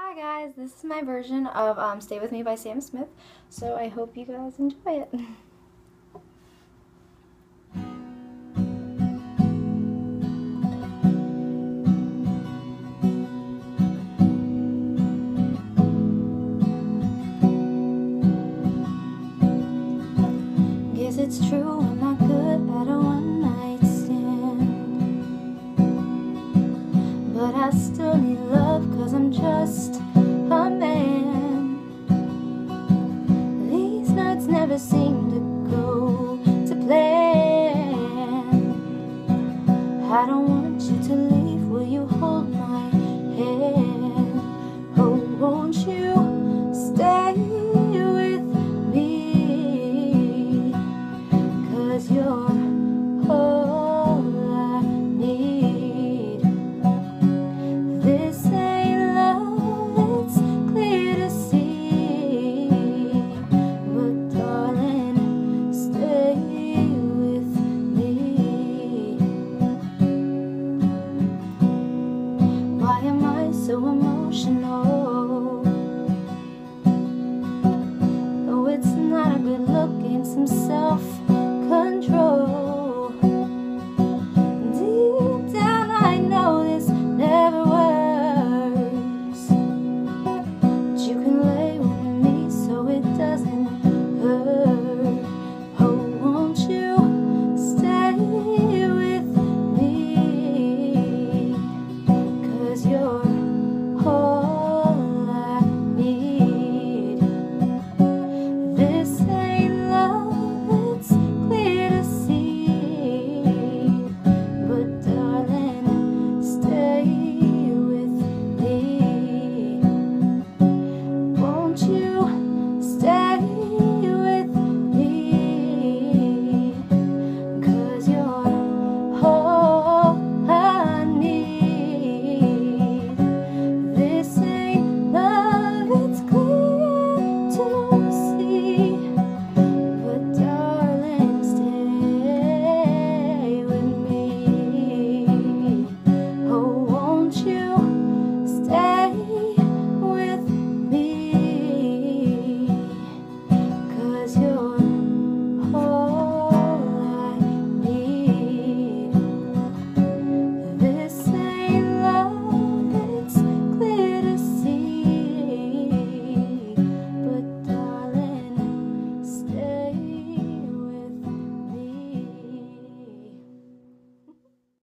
Hi guys, this is my version of um, Stay With Me by Sam Smith, so I hope you guys enjoy it. Guess it's true, just a man. These nights never seem to go to plan. I don't want you to leave, will you hold my hand? Oh, won't you stay with me? Cause you're all I need. This so emotional. Though it's not a good look, it's some self control. Deep down, I know this never works. But you can lay with me so it doesn't hurt. Oh, won't you stay with me? Cause you're